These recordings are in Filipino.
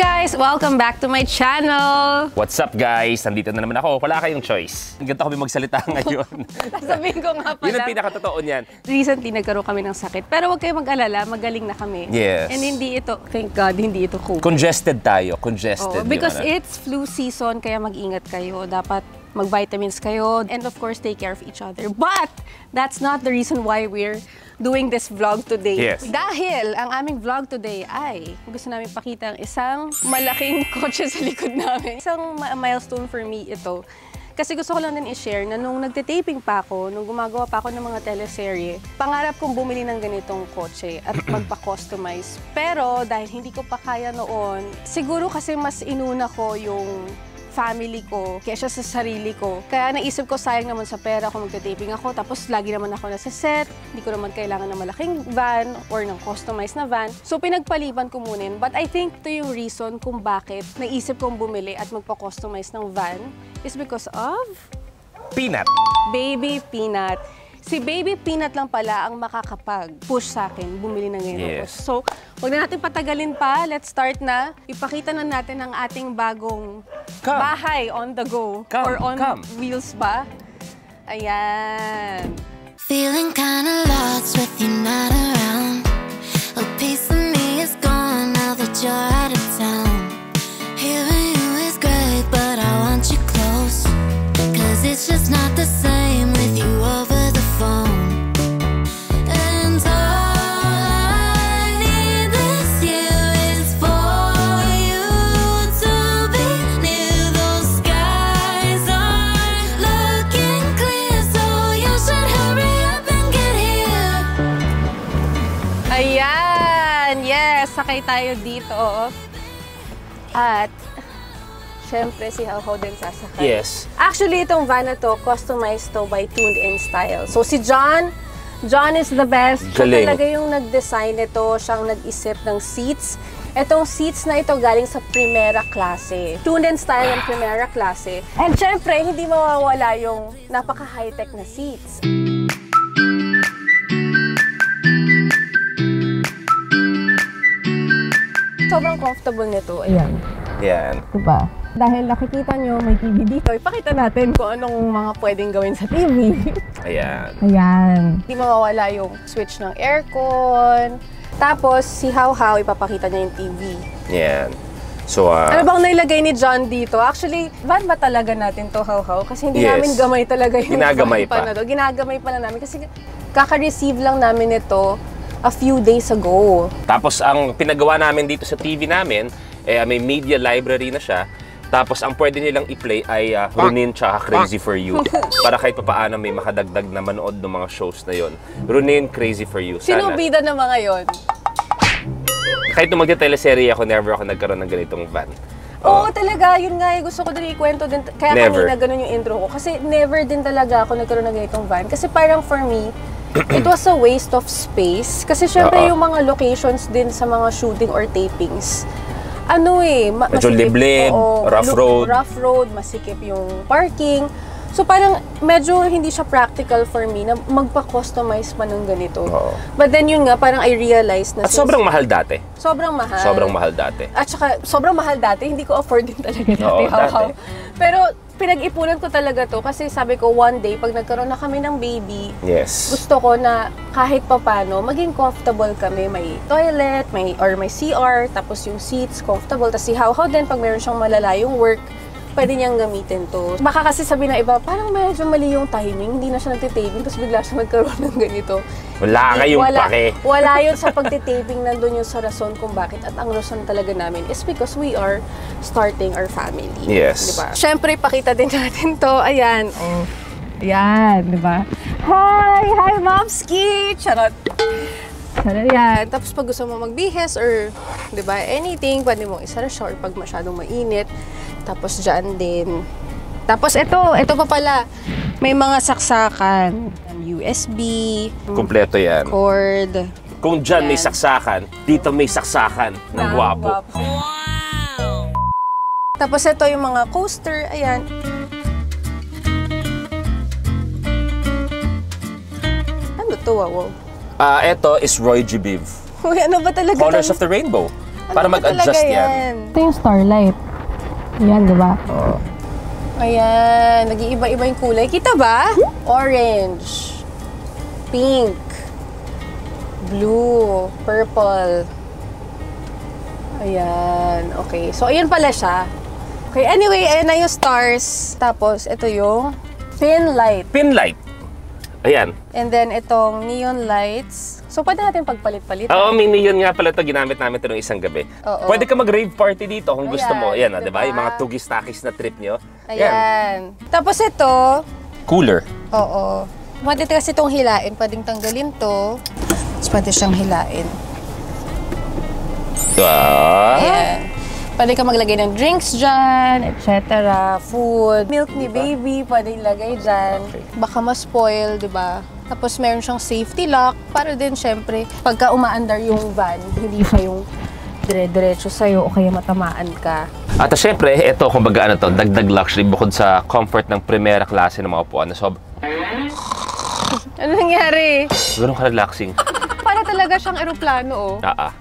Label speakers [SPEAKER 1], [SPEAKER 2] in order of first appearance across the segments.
[SPEAKER 1] guys! Welcome back to my channel!
[SPEAKER 2] What's up guys? Nandito na naman ako. Wala kayong choice. Ganito kami magsalita ngayon.
[SPEAKER 1] Sabihin ko nga
[SPEAKER 2] Yun ang
[SPEAKER 1] pala,
[SPEAKER 2] pinakatotoo niyan.
[SPEAKER 1] recently nagkaroon kami ng sakit. Pero huwag kayong mag-alala, magaling na kami.
[SPEAKER 2] Yes.
[SPEAKER 1] And hindi ito, thank God, hindi ito COVID.
[SPEAKER 2] Congested tayo. Congested.
[SPEAKER 1] Oo, because it's flu season, kaya mag-ingat kayo. Dapat mag-vitamins kayo. And of course, take care of each other. But, that's not the reason why we're doing this vlog today.
[SPEAKER 2] Yes.
[SPEAKER 1] Dahil ang aming vlog today ay gusto namin pakita ang isang malaking kotse sa likod namin. Isang milestone for me ito. Kasi gusto ko lang din i-share na nung nagte-taping pa ako, nung gumagawa pa ako ng mga teleserye, pangarap kong bumili ng ganitong kotse at magpa-customize. Pero dahil hindi ko pa kaya noon, siguro kasi mas inuna ko yung family ko kaysa sa sarili ko. Kaya naisip ko sayang naman sa pera kung magte-taping ako tapos lagi naman ako nasa set. Hindi ko naman kailangan ng malaking van or ng customized na van. So pinagpaliban ko muna yun. But I think ito yung reason kung bakit naisip kong bumili at magpa-customize ng van is because of
[SPEAKER 2] Peanut.
[SPEAKER 1] Baby Peanut. Si Baby Peanut lang pala ang makakapag-push sa akin bumili ng
[SPEAKER 2] Yes.
[SPEAKER 1] yes. So, huwag na natin patagalin pa. Let's start na. Ipakita na natin ang ating bagong
[SPEAKER 2] Come.
[SPEAKER 1] bahay on the go.
[SPEAKER 2] Come,
[SPEAKER 1] or on
[SPEAKER 2] come.
[SPEAKER 1] wheels ba? Ayan.
[SPEAKER 3] Feeling kinda lost with you not around. A piece of me is gone now that you're out of town.
[SPEAKER 1] Yes! Sakay tayo dito. At, syempre, si How din sasakay.
[SPEAKER 2] Yes.
[SPEAKER 1] Actually, itong van na to, customized to by Tuned In Style. So, si John, John is the best. Siya
[SPEAKER 2] Galing.
[SPEAKER 1] talaga yung nag-design nito, siyang nag-isip ng seats. Itong seats na ito galing sa Primera klase. Tuned In Style ng Primera klase. And syempre, hindi mawawala yung napaka-high-tech na seats. Sobrang comfortable nito. Ayan.
[SPEAKER 2] Yan.
[SPEAKER 1] Diba? Dahil nakikita nyo, may TV dito. Ipakita natin kung anong mga pwedeng gawin sa TV.
[SPEAKER 2] Ayan.
[SPEAKER 1] Ayan. Hindi mawawala yung switch ng aircon. Tapos, si How How, ipapakita niya yung TV.
[SPEAKER 2] Yan. So, ah,
[SPEAKER 1] Ano bang nailagay ni John dito? Actually, van ba talaga natin to, How How? Kasi hindi
[SPEAKER 2] Yes.
[SPEAKER 1] namin gamay talaga yung
[SPEAKER 2] Ginagamay pa.
[SPEAKER 1] na to. Ginagamay pa lang namin. Kasi kaka-receive lang namin ito a few days ago.
[SPEAKER 2] tapos ang pinagawa namin dito sa TV namin, eh, may media library na siya. Tapos ang pwede nilang i-play ay uh, Runin tsaka Crazy For You. Para kahit papaano may makadagdag na manood ng mga shows na yon. Runin, Crazy For You.
[SPEAKER 1] Sino
[SPEAKER 2] Sana.
[SPEAKER 1] bida ng mga yon?
[SPEAKER 2] Kahit nung magte-teleserye ako, never ako nagkaroon ng ganitong van.
[SPEAKER 1] Oo, talaga. Yun nga, eh, gusto ko din ikwento din. Kaya
[SPEAKER 2] Never.
[SPEAKER 1] kanina ganun yung intro ko. Kasi never din talaga ako nagkaroon ng ganitong van. Kasi parang for me, it was a waste of space. Kasi syempre
[SPEAKER 2] Oo.
[SPEAKER 1] yung mga locations din sa mga shooting or tapings, ano eh, ma-
[SPEAKER 2] Medyo liblib, rough road.
[SPEAKER 1] Rough road, masikip yung parking. So parang medyo hindi siya practical for me na magpa-customize pa ng ganito.
[SPEAKER 2] Oo.
[SPEAKER 1] But then yun nga, parang I realized na
[SPEAKER 2] At sobrang mahal dati.
[SPEAKER 1] sobrang mahal.
[SPEAKER 2] Sobrang mahal dati.
[SPEAKER 1] At saka, sobrang mahal dati. Hindi ko afford din talaga dati.
[SPEAKER 2] Oo,
[SPEAKER 1] How-how.
[SPEAKER 2] dati.
[SPEAKER 1] Pero, pinag-ipunan ko talaga to kasi sabi ko, one day, pag nagkaroon na kami ng baby,
[SPEAKER 2] Yes.
[SPEAKER 1] gusto ko na kahit papano, maging comfortable kami. May toilet, may, or may CR, tapos yung seats, comfortable. Tapos si How-How din, pag meron siyang malalayong work, pwede niyang gamitin to. Baka kasi sabi ng iba, parang medyo mali yung timing, hindi na siya nagtitaping, tapos bigla siya nagkaroon ng ganito.
[SPEAKER 2] Wala kayong
[SPEAKER 1] wala,
[SPEAKER 2] pake.
[SPEAKER 1] Wala yun sa pagtitaping, nandun yung sa rason kung bakit. At ang rason talaga namin is because we are starting our family.
[SPEAKER 2] Yes.
[SPEAKER 1] Diba? Siyempre, pakita din natin to. Ayan. Oh. Ayan, di ba? Hi! Hi, Momski! Charot! Charot yan. Tapos pag gusto mo magbihis or, di ba, anything, pwede mong isara siya or pag masyadong mainit. Tapos dyan din. Tapos ito, ito pa pala. May mga saksakan. USB,
[SPEAKER 2] Kompleto yan.
[SPEAKER 1] cord.
[SPEAKER 2] Kung dyan may
[SPEAKER 1] Yan.
[SPEAKER 2] saksakan, dito may saksakan ng
[SPEAKER 1] na
[SPEAKER 2] gwapo.
[SPEAKER 1] Tapos ito yung mga coaster. Ayan. Ano to, wow?
[SPEAKER 2] Ah, ito is Roy G. Biv.
[SPEAKER 1] Uy, ano ba talaga?
[SPEAKER 2] Colors of the Rainbow. Para
[SPEAKER 1] Ano ba
[SPEAKER 2] mag-adjust
[SPEAKER 1] talaga
[SPEAKER 2] yan.
[SPEAKER 1] Ito yung starlight. Ayan, di ba? Ayan, nag-iiba-iba yung kulay. Kita ba? Orange, pink, blue, purple. Ayan, okay. So, ayan pala siya. Okay, anyway, ayan na yung stars. Tapos, ito yung thin light.
[SPEAKER 2] Pin light. Ayan.
[SPEAKER 1] And then, itong neon lights. So, pwede natin pagpalit-palit.
[SPEAKER 2] Oo, may neon nga pala ito. Ginamit namin ito isang gabi.
[SPEAKER 1] Oo.
[SPEAKER 2] Pwede ka mag-rave party dito kung gusto mo.
[SPEAKER 1] Ayan,
[SPEAKER 2] Ayan, ah, di ba?
[SPEAKER 1] diba?
[SPEAKER 2] Yung mga tugis-takis na trip nyo.
[SPEAKER 1] Ayan. Tapos ito,
[SPEAKER 2] Cooler.
[SPEAKER 1] oo. Pwede kasi itong hilain. Pwedeng tanggalin to. Tapos pwede siyang hilain.
[SPEAKER 2] Ah.
[SPEAKER 1] Ayan. Pwede ka maglagay ng drinks dyan, etc. Food. Milk ni baby, pwede ilagay dyan.
[SPEAKER 2] Okay.
[SPEAKER 1] Baka ma-spoil, di ba? Tapos meron siyang safety lock para din syempre pagka umaandar yung van, hindi siya yung dire-diretso sa'yo o kaya matamaan ka.
[SPEAKER 2] At syempre, ito, kumbaga ano to, dagdag luxury bukod sa comfort ng primera klase ng mga upuan na sob...
[SPEAKER 1] Ano nangyari?
[SPEAKER 2] Ganun ka-relaxing.
[SPEAKER 1] Para talaga siyang eroplano, oh.
[SPEAKER 2] Ah, ah.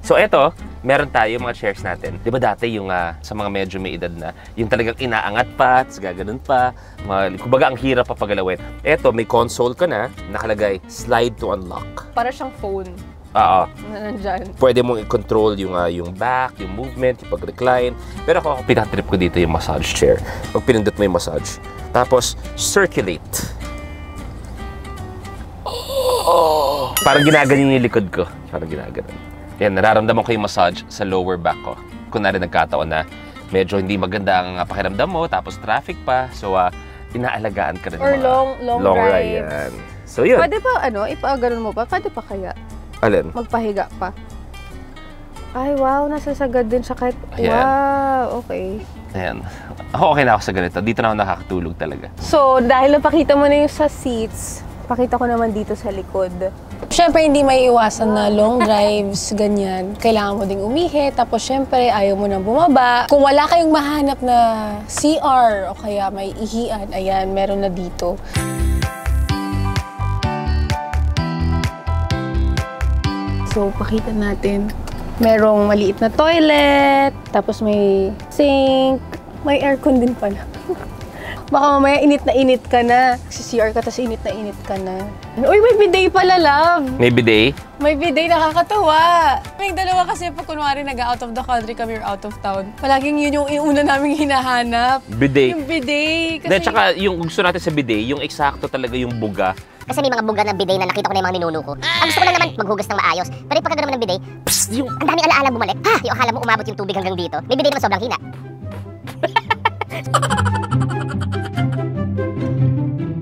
[SPEAKER 2] So eto, meron tayo mga chairs natin. 'Di ba dati yung ah, sa mga medyo may edad na, yung talagang inaangat pa, gaganon pa, mga, kumbaga ang hirap pa pagalawin. Eto, may console ka na, nakalagay slide to unlock.
[SPEAKER 1] Para siyang phone
[SPEAKER 2] Oo.
[SPEAKER 1] na nandyan.
[SPEAKER 2] Pwede mong i-control yung ah, yung back, yung movement, yung pag-recline. Pero ako, ako pinatrip ko dito yung massage chair. Pag pinindot mo yung massage. Tapos, circulate. Oh! Parang ginaganyan yung likod ko. Parang ginaganon. Yan, nararamdaman ko yung massage sa lower back ko. Kunwari nagkataon na medyo hindi maganda ang ah, pakiramdam mo, tapos traffic pa. So, ah, inaalagaan ka rin
[SPEAKER 1] Or
[SPEAKER 2] mga
[SPEAKER 1] long- long
[SPEAKER 2] ride.
[SPEAKER 1] drives.
[SPEAKER 2] Yan. So, yun.
[SPEAKER 1] Pwede pa, ano, ipaganon mo pa? Pwede pa kaya?
[SPEAKER 2] Alin?
[SPEAKER 1] Magpahiga pa? Ay, wow, nasasagad din siya kahit...
[SPEAKER 2] Ayan.
[SPEAKER 1] Wow, okay.
[SPEAKER 2] Ayan. Ako okay na ako sa ganito. Dito na ako nakakatulog talaga.
[SPEAKER 1] So, dahil napakita mo na yung sa seats, pakita ko naman dito sa likod. Siyempre, hindi may iwasan na long drives, ganyan. Kailangan mo ding umihi, tapos siyempre, ayaw mo nang bumaba. Kung wala kayong mahanap na CR o kaya may ihian, ayan, meron na dito. So, pakita natin. Merong maliit na toilet, tapos may sink, may aircon din pala. Baka mamaya init na init ka na. Si CR ka, tapos init na init ka na. Uy, may bidet pala, love!
[SPEAKER 2] May bidet?
[SPEAKER 1] May bidet, nakakatawa. May dalawa kasi pag kunwari nag-out of the country kami or out of town, palaging yun yung una naming hinahanap.
[SPEAKER 2] Bidet.
[SPEAKER 1] Yung bidet.
[SPEAKER 2] Hindi, tsaka yung gusto natin sa bidet, yung eksakto talaga yung buga.
[SPEAKER 4] Kasi may mga buga ng bidet na nakita ko na yung mga ninuno ko. Ang gusto ko lang naman, maghugas ng maayos. Pero yung pagkagano naman ng bidet,
[SPEAKER 2] Psst, yung
[SPEAKER 4] ang daming alaala bumalik. Ha! Yung akala mo umabot yung tubig hanggang dito. May bidet naman sobrang hina.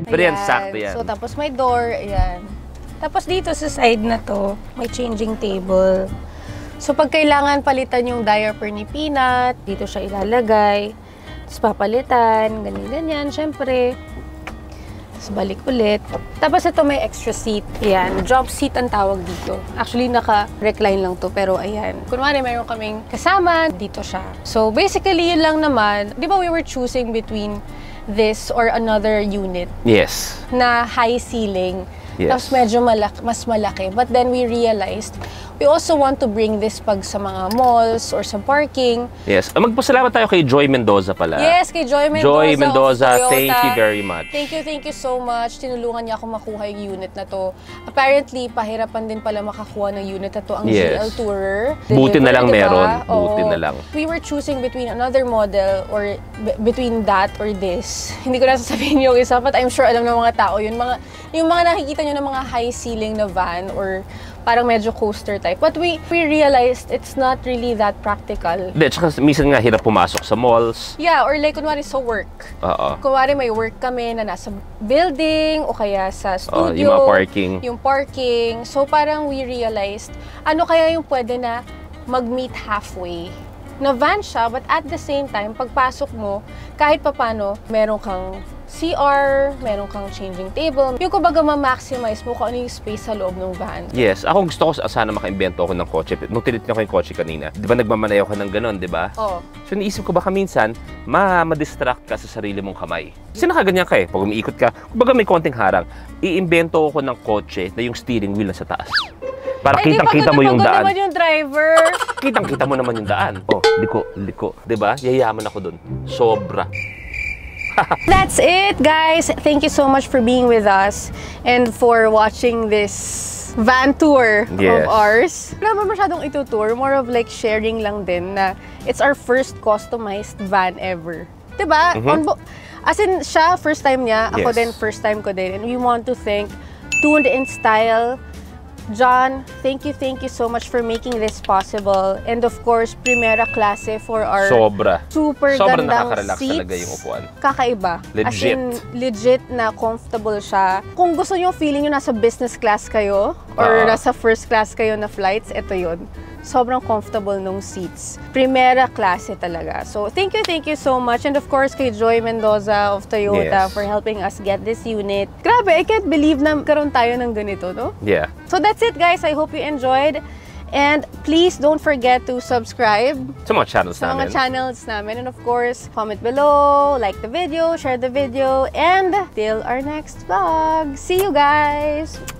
[SPEAKER 2] Pero yan, sakto yan.
[SPEAKER 1] So, tapos may door, ayan. Tapos dito sa side na to, may changing table. So, pag kailangan palitan yung diaper ni Peanut, dito siya ilalagay. Tapos papalitan, ganyan-ganyan, syempre. Tapos balik ulit. Tapos ito may extra seat. Ayan, jump seat ang tawag dito. Actually, naka-recline lang to, pero ayan. Kunwari, mayroon kaming kasama, dito siya. So, basically, yun lang naman. Di ba we were choosing between this or another unit
[SPEAKER 2] Yes.
[SPEAKER 1] na high ceiling.
[SPEAKER 2] Yes.
[SPEAKER 1] Tapos medyo malak mas malaki. But then we realized, we also want to bring this pag sa mga malls or sa parking.
[SPEAKER 2] Yes. Ah, Magpasalamat tayo kay Joy Mendoza pala.
[SPEAKER 1] Yes, kay Joy Mendoza.
[SPEAKER 2] Joy Mendoza, thank you very much.
[SPEAKER 1] Thank you, thank you so much. Tinulungan niya ako makuha yung unit na to. Apparently, pahirapan din pala makakuha ng unit na to ang
[SPEAKER 2] Yes.
[SPEAKER 1] GL Tourer.
[SPEAKER 2] Buti na lang
[SPEAKER 1] Diba?
[SPEAKER 2] meron.
[SPEAKER 1] Oo.
[SPEAKER 2] Buti na lang.
[SPEAKER 1] We were choosing between another model or between that or this. Hindi ko na sasabihin yung isa, but I'm sure alam ng mga tao yun. Mga, yung mga nakikita nyo ng mga high ceiling na van or parang medyo coaster type. But we, we realized it's not really that practical.
[SPEAKER 2] Hindi, tsaka minsan nga hirap pumasok sa malls.
[SPEAKER 1] Yeah, or like kunwari sa work.
[SPEAKER 2] Oo.
[SPEAKER 1] Kunwari may work kami na nasa building o kaya sa studio.
[SPEAKER 2] yung mga parking.
[SPEAKER 1] Yung parking. So parang we realized, ano kaya yung pwede na mag-meet halfway? Na van siya, but at the same time, pagpasok mo, kahit papano, meron kang CR, meron kang changing table. Yung kumbaga ma-maximize mo kung ano yung space sa loob ng van.
[SPEAKER 2] Yes, ako gusto ko sana makaimbento ako ng kotse. Nung tinitin ko yung kotse kanina, di ba nagmamanayaw ka ng ganun, di ba?
[SPEAKER 1] Oh.
[SPEAKER 2] So naisip ko baka minsan, ma ma-distract ka sa sarili mong kamay. Kasi nakaganyan ka eh, pag umiikot ka, kumbaga may konting harang, iimbento ko ng kotse na yung steering wheel nasa taas. Para kitang-kita mo
[SPEAKER 1] na
[SPEAKER 2] yung daan.
[SPEAKER 1] naman yung driver.
[SPEAKER 2] Kitang-kita mo naman yung daan. Oh, liko, liko. 'Di ba? Yayaman ako dun. Sobra.
[SPEAKER 1] That's it, guys. Thank you so much for being with us and for watching this van tour
[SPEAKER 2] Yes.
[SPEAKER 1] of ours. Wala naman masyadong itutour. More of like sharing lang din na it's our first customized van ever. Diba? On bo- As in, siya, first time niya. Ako
[SPEAKER 2] Yes.
[SPEAKER 1] din, first time ko din. And we want to thank Tuned in Style, John, thank you, thank you so much for making this possible. And of course, Primera Klase for our
[SPEAKER 2] Sobra.
[SPEAKER 1] super
[SPEAKER 2] Sobrang
[SPEAKER 1] gandang
[SPEAKER 2] nakaka-relax
[SPEAKER 1] seats.
[SPEAKER 2] talaga yung upuan.
[SPEAKER 1] Kakaiba. As
[SPEAKER 2] Legit.
[SPEAKER 1] in, legit na comfortable siya. Kung gusto nyo feeling nyo nasa business class kayo or
[SPEAKER 2] Ah.
[SPEAKER 1] nasa first class kayo na flights, ito yun. Sobrang comfortable nung seats. Primera klase talaga. So, thank you, thank you so much. And of course, kay Joy Mendoza of Toyota
[SPEAKER 2] Yes.
[SPEAKER 1] for helping us get this unit. Grabe, I can't believe na karoon tayo ng ganito, no?
[SPEAKER 2] Yeah.
[SPEAKER 1] So that's it, guys. I hope you enjoyed. And please don't forget to subscribe
[SPEAKER 2] Sa mga channels
[SPEAKER 1] sa
[SPEAKER 2] namin.
[SPEAKER 1] mga channels namin. And of course, comment below, like the video, share the video, and till our next vlog. See you guys!